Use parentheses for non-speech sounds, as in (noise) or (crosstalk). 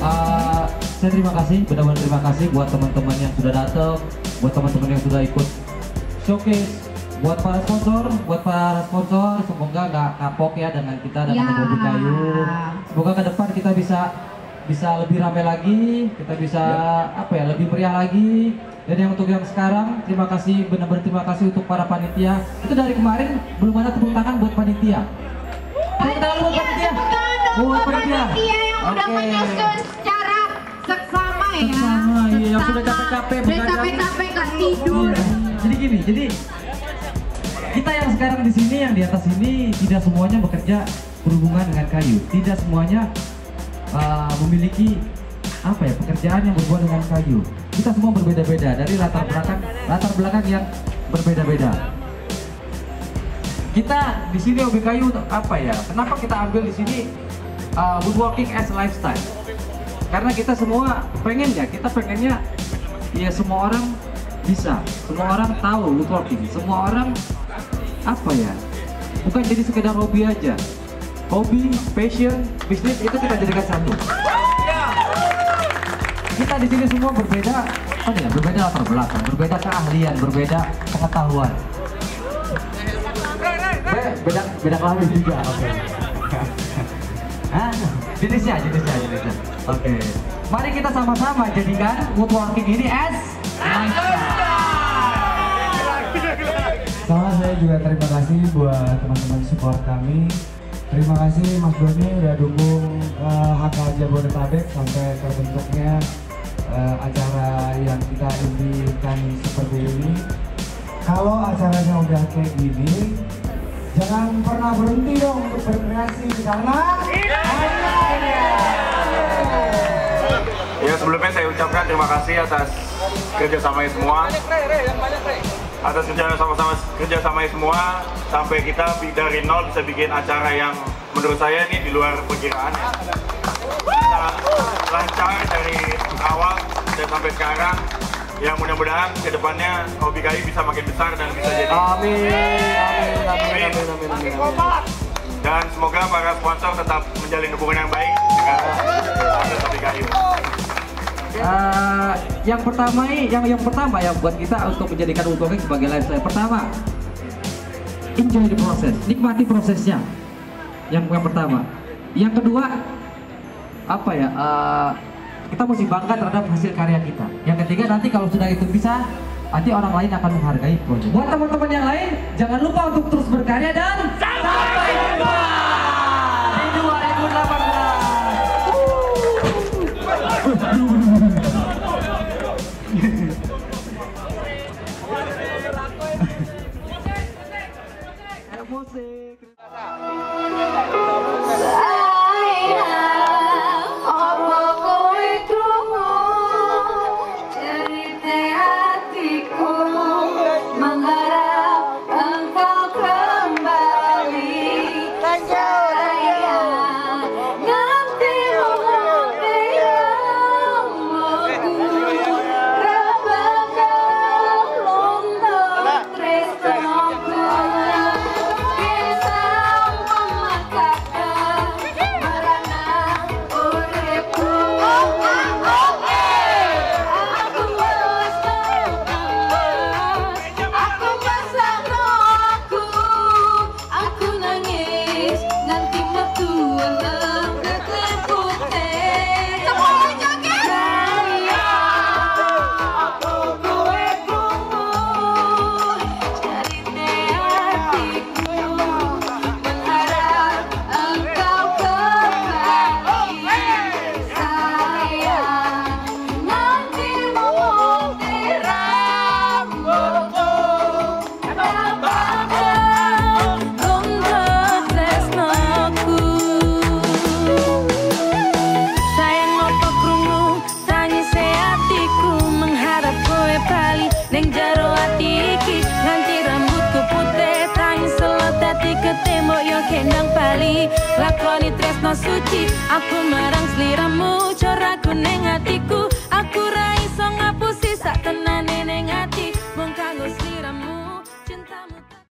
uh, saya terima kasih, benar-benar terima kasih buat teman-teman yang sudah datang, buat teman-teman yang sudah ikut showcase, buat para sponsor, buat para sponsor, semoga nggak kapok ya dengan kita dan Ya. teman Bobi Kayu. Semoga ke depan kita bisa bisa lebih ramai lagi, kita bisa apa ya lebih meriah lagi. Dan yang untuk yang sekarang, terima kasih benar-benar terima kasih untuk para panitia. Itu dari kemarin belum ada tepuk tangan buat panitia. Tepuk tangan buat panitia. Buat panitia. Iya yang udah menyusun secara seksama ya. Seksama, iya, yang sudah capek-capek begadang. capek-capek gak tidur. Iya. Jadi gini, jadi kita yang sekarang di sini yang di atas ini tidak semuanya bekerja berhubungan dengan kayu. Tidak semuanya uh, memiliki apa ya pekerjaan yang berhubungan dengan kayu. Kita semua berbeda-beda dari latar belakang latar belakang yang berbeda-beda. Kita di sini hobi kayu untuk apa ya? Kenapa kita ambil di sini uh, woodworking as lifestyle? Karena kita semua pengennya, kita pengennya ya semua orang bisa, semua orang tahu woodworking, semua orang apa ya? Bukan jadi sekedar hobi aja. Hobi, passion, bisnis itu kita jadikan satu. Kita di sini semua berbeda, apa ya? Berbeda latar belakang, berbeda keahlian, berbeda pengetahuan. Be- beda beda kelamin juga oke Hah? jenisnya jenisnya jenisnya oke mari kita sama-sama jadikan woodworking ini as Sama saya juga terima kasih buat teman-teman support kami. Terima kasih Mas Doni udah dukung uh, HK Jabodetabek sampai terbentuknya eh, acara yang kita impikan seperti ini. Kalau acaranya udah kayak gini, jangan pernah berhenti dong untuk berkreasi karena Ya sebelumnya saya ucapkan terima kasih atas kerjasamanya semua. Atas kerja sama-sama kerjasamanya semua. Sampai kita dari nol bisa bikin acara yang menurut saya ini di luar perkiraan ya. Lancar dari awal dan sampai sekarang ya mudah-mudahan ke depannya hobi kayu bisa makin besar dan bisa jadi amin amin amin amin amin amin, amin. dan semoga para sponsor tetap menjalin hubungan yang baik dengan proses hobi kayu. Eh, yang pertama ini, yang yang pertama ya buat kita untuk menjadikan woodworking sebagai lifestyle. Pertama, enjoy the process, nikmati prosesnya. Yang yang pertama. Yang kedua, apa ya? eh, kita mesti bangga terhadap hasil karya kita. Yang ketiga nanti kalau sudah itu bisa, nanti orang lain akan menghargai proyek. Buat teman-teman yang lain, jangan lupa untuk terus berkarya dan sampai jumpa di 2018. (laughs) Musik. ketembok yo kendang pali lakoni tresno suci aku marang sliramu corak kuning hatiku aku ra iso ngapusi sak tenan.